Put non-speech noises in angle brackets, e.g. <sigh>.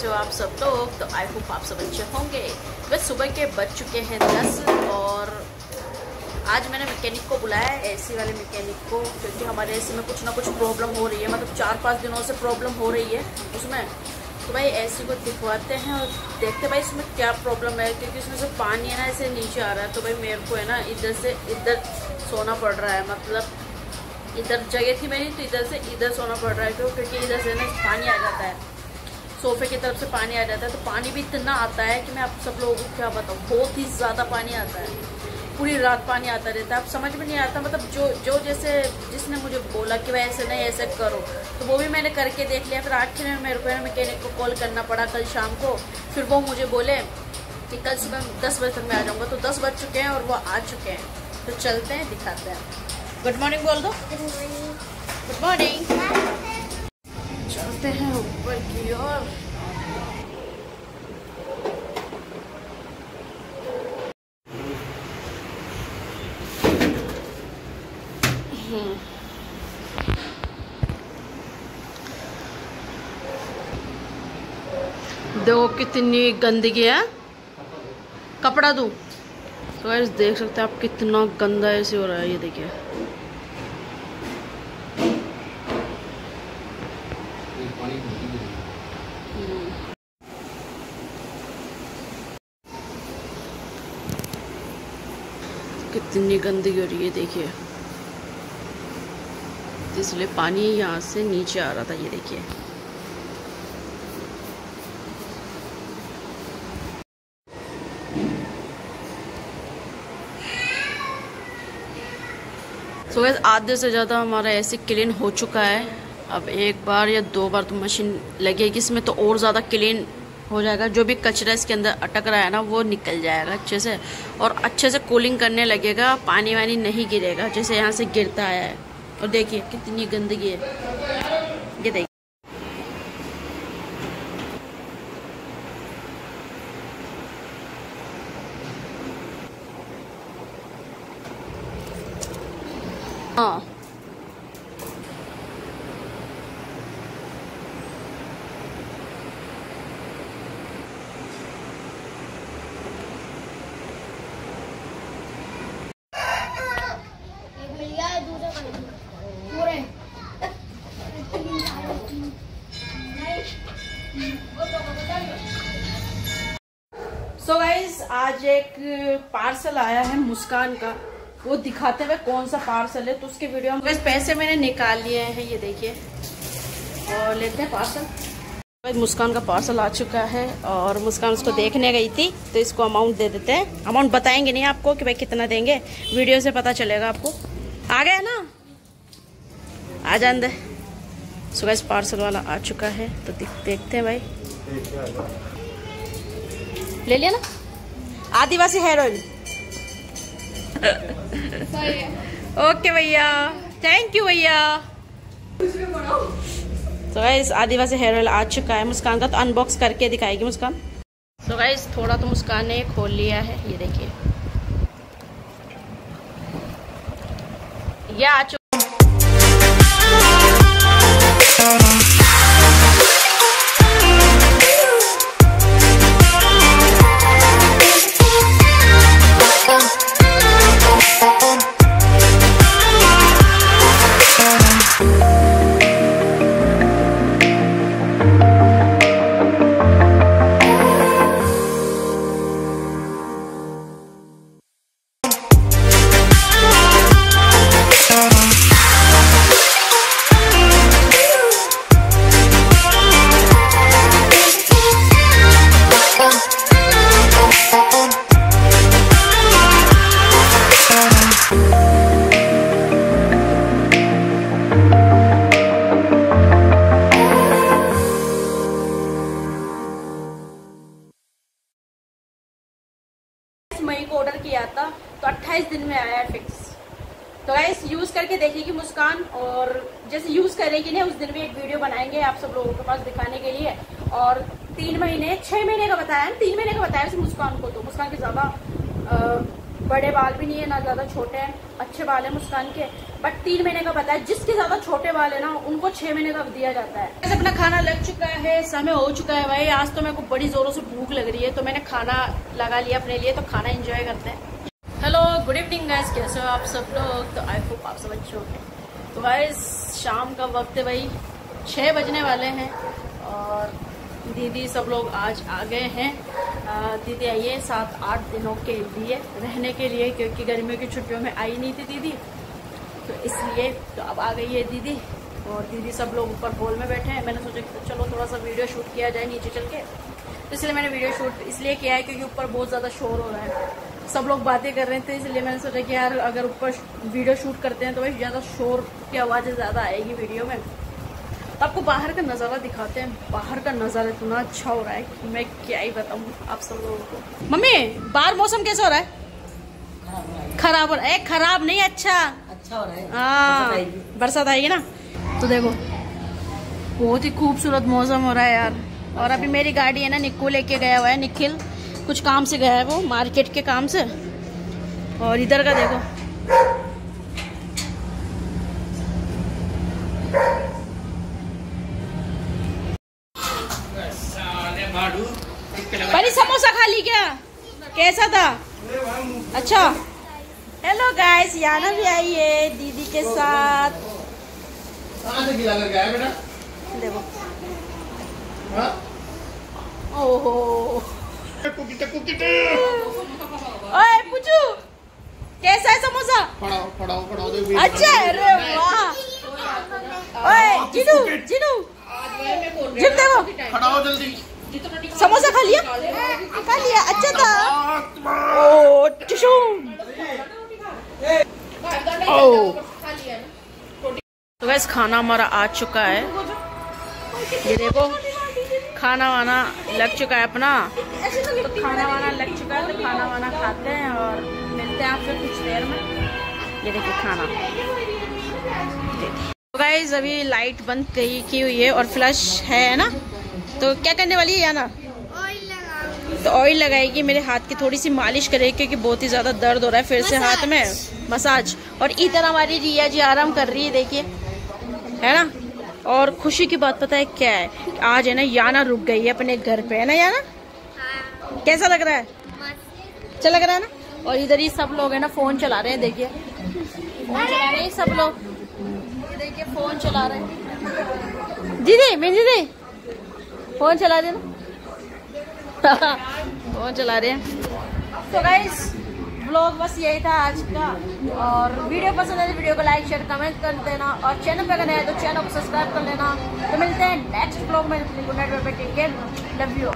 कैसे हो आप सब लोग तो आई होप आप सब अच्छे होंगे। बस सुबह के बज चुके हैं दस और आज मैंने मैकेनिक को बुलाया है एसी वाले मैकेनिक को, क्योंकि हमारे एसी में कुछ ना कुछ प्रॉब्लम हो रही है। मतलब चार पाँच दिनों से प्रॉब्लम हो रही है उसमें। तो भाई एसी को दिखवाते हैं और देखते भाई इसमें क्या प्रॉब्लम है, क्योंकि इसमें से पानी है ना, ऐसे नीचे आ रहा है। तो भाई मेरे को है ना इधर से इधर सोना पड़ रहा है। मतलब इधर जगह थी मेरी तो इधर से इधर सोना पड़ रहा है क्यों क्योंकि इधर से ना पानी आ जाता है। सोफे की तरफ़ से पानी आ जाता है तो पानी भी इतना आता है कि मैं आप सब लोगों को क्या बताऊँ बहुत ही ज़्यादा पानी आता है। पूरी रात पानी आता रहता है। अब समझ में नहीं आता मतलब जो जो जैसे जिसने मुझे बोला कि भाई ऐसे नहीं ऐसे करो तो वो भी मैंने करके देख लिया। फिर आखिर में मेरे को मैकेनिक को कॉल करना पड़ा कल शाम को। फिर वो मुझे बोले कि कल सुबह दस बजे तक मैं आ जाऊँगा। तो दस बज चुके हैं और वो आ चुके हैं। तो चलते हैं दिखाते हैं। गुड मॉर्निंग बोल दो। गुड मॉर्निंग चलते हैं ऊपर की ओर। देखो कितनी गंदगी है। कपड़ा दूँ। तो देख सकते हैं आप कितना गंदा ऐसे हो रहा है, ये देखिए। कितनी गंदगी हो रही है, देखिए। इसलिए पानी यहाँ से नीचे आ रहा था, ये देखिए। सो गैस आधे से ज़्यादा हमारा ऐसे क्लीन हो चुका है। अब एक बार या दो बार तो मशीन लगेगी, इसमें तो और ज़्यादा क्लीन हो जाएगा। जो भी कचरा इसके अंदर अटक रहा है ना, वो निकल जाएगा अच्छे से। और अच्छे से कूलिंग करने लगेगा, पानी वानी नहीं गिरेगा, जैसे यहाँ से गिरता आया है। और देखिए, कितनी गंदगी है। ये देखिए। हाँ। आज एक पार्सल आया है मुस्कान का, वो दिखाते हुए कौन सा पार्सल है तो उसके वीडियो में पैसे मैंने निकाल लिए हैं, ये देखिए। और लेते हैं पार्सल। मुस्कान का पार्सल आ चुका है और मुस्कान उसको देखने गई थी तो इसको अमाउंट दे देते हैं। अमाउंट बताएँगे नहीं आपको कि भाई कितना देंगे, वीडियो से पता चलेगा आपको। आ गया ना? आ जान दे सो गाइस पार्सल वाला आ चुका है तो देखते हैं भाई। ले लिया ना? आदिवासी ऑयल ओके भैया. थैंक यू भैया. तो गाइस आदिवासी हेयर ऑयल आ चुका है. मुस्कान का तो अनबॉक्स करके दिखाएगी मुस्कान. तो गाइस थोड़ा तो मुस्कान ने खोल लिया है. ये देखिए. ये आ चुका उस दिन भी एक वीडियो बनाएँगे आप सब लोगों के पास दिखाने के लिए। और तीन महीने छह महीने का बताया है तीन महीने का बताया वैसे मुस्कान को तो। मुस्कान की ज़्यादा बड़े बाल भी नहीं है ना ज़्यादा छोटे हैं अच्छे बाल है मुस्कान के। बट तीन महीने का बताया जिसके ज़्यादा छोटे बाल है ना उनको छह महीने का दिया जाता है। ऐसे अपना खाना लग चुका है समय हो चुका है भाई। आज तो मेरे को बड़ी ज़ोरों से भूख लग रही है तो मैंने खाना लगा लिया अपने लिए तो खाना इंजॉय करते हैं। हेलो गुड इवनिंग गैस कैसे हो आप सब लोग? तो आई होप आप सब अच्छे हो तो भाई शाम का वक्त है भाई। छः बजने वाले हैं और दीदी सब लोग आज आ गए हैं। दीदी है सात, आठ दिनों के लिए, रहने के लिए, क्योंकि गर्मियों की छुट्टियों में आई नहीं थी दीदी। तो इसलिए तो अब आ गई है दीदी और दीदी सब लोग ऊपर हॉल में बैठे हैं। मैंने सोचा कि चलो थोड़ा सा वीडियो शूट किया जाए नीचे चल के। तो इसलिए मैंने वीडियो शूट इसलिए किया है क्योंकि ऊपर बहुत ज़्यादा शोर हो रहा है। सब लोग बातें कर रहे थे इसलिए मैंने सोचा कि यार अगर ऊपर वीडियो शूट करते हैं तो भाई ज़्यादा शोर की आवाज़ें ज़्यादा आएगी वीडियो में। तो आपको बाहर का नज़ारा दिखाते हैं बाहर का नज़ारा इतना अच्छा हो रहा है कि मैं क्या ही बताऊँ आप सब लोगों को। मम्मी बाहर मौसम कैसा हो रहा है? खराब हो रहा है। खराब नहीं अच्छा। अच्छा हो रहा है। हाँ बरसात आएगी ना? तो देखो बहुत ही खूबसूरत मौसम हो रहा है यार। और अभी मेरी गाड़ी है ना निक्को लेके गया हुआ है निखिल। कुछ काम से गया है वो मार्केट के काम से। और इधर का देखो। परी समोसा खा ली क्या? कैसा था? अच्छा। हेलो गाइस याना भी आई है दीदी के साथ। देखो हाँ? ओहो ओए पूछू? कैसा है समोसा? पढ़ाओ पढ़ाओ पढ़ाओ दे अच्छा अरे वाह। ओए जिनू जिनू। जिन देखो। पढ़ाओ जल्दी। समोसा खा लिया? खा लिया अच्छा था। ओ टिशू ओ। तो वैसे खाना हमारा आ चुका है। ये देखो खाना वाना लग चुका है अपना। तो खाना वाना लग चुका है तो खाना वाना खाते हैं और मिलते हैं आपसे कुछ देर में। ये देखिए खाना। तो गाइज़ अभी लाइट बंद की की हुई है और फ्लश है ना? तो क्या करने वाली है ना तो ऑयल लगाएगी मेरे हाथ की थोड़ी सी मालिश करेगी क्योंकि बहुत ही ज़्यादा दर्द हो रहा है फिर से हाथ में। मसाज। और इधर हमारी रिया जी आराम कर रही है देखिए। है ना? और खुशी की बात पता है क्या है? आज है ना याना रुक गई है अपने घर पे। है ना याना? कैसा लग रहा है? अच्छा लग रहा है ना? और इधर ही सब लोग है ना फ़ोन चला रहे हैं देखिए। फ़ोन चला रहे हैं सब लोग। देखिए फ़ोन चला रहे हैं। दीदी मैं दीदी फ़ोन चला देना फ़ोन चला रहे हैं। तो <laughs> गाइस ब्लॉग बस यही था आज का। और वीडियो पसंद है तो वीडियो को लाइक शेयर कमेंट कर देना। और चैनल पर अगर है तो चैनल को सब्सक्राइब कर लेना। तो मिलते हैं नेक्स्ट ब्लॉग में। Love you